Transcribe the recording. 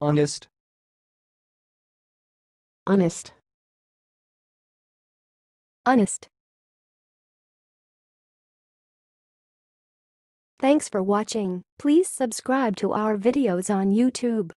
honest, honest, honest. Thanks for watching. Please subscribe to our videos on YouTube.